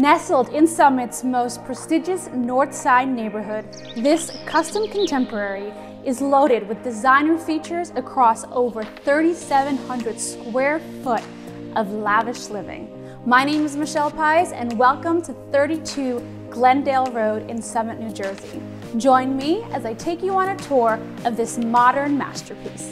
Nestled in Summit's most prestigious North Side neighborhood, this custom contemporary is loaded with designer features across over 3,700 square foot of lavish living. My name is Michelle Pais and welcome to 32 Glendale Road in Summit, New Jersey. Join me as I take you on a tour of this modern masterpiece.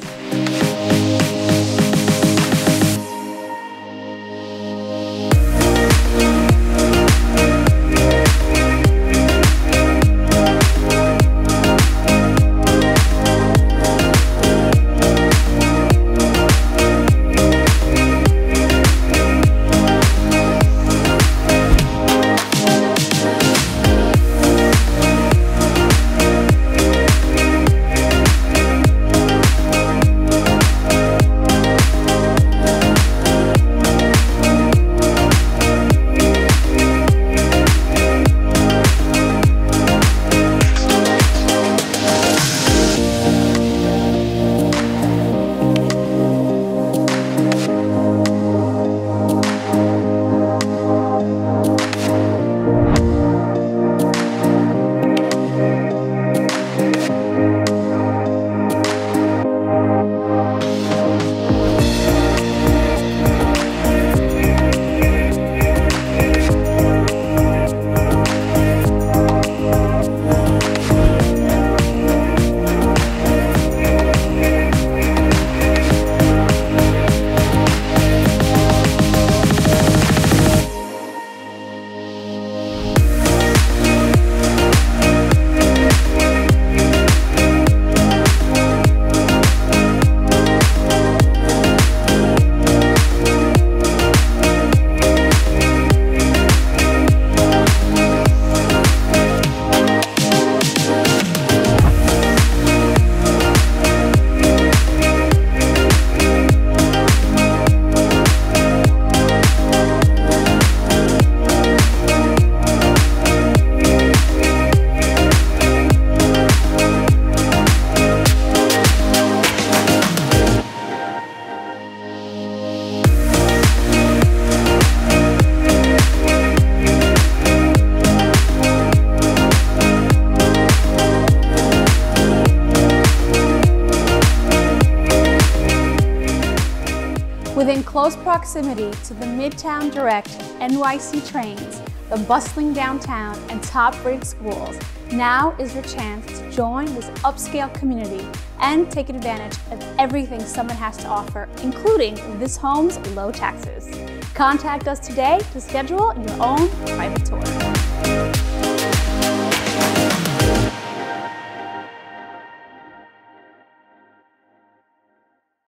Within close proximity to the Midtown Direct NYC trains, the bustling downtown and top-rated schools, now is your chance to join this upscale community and take advantage of everything Summit has to offer, including this home's low taxes. Contact us today to schedule your own private tour.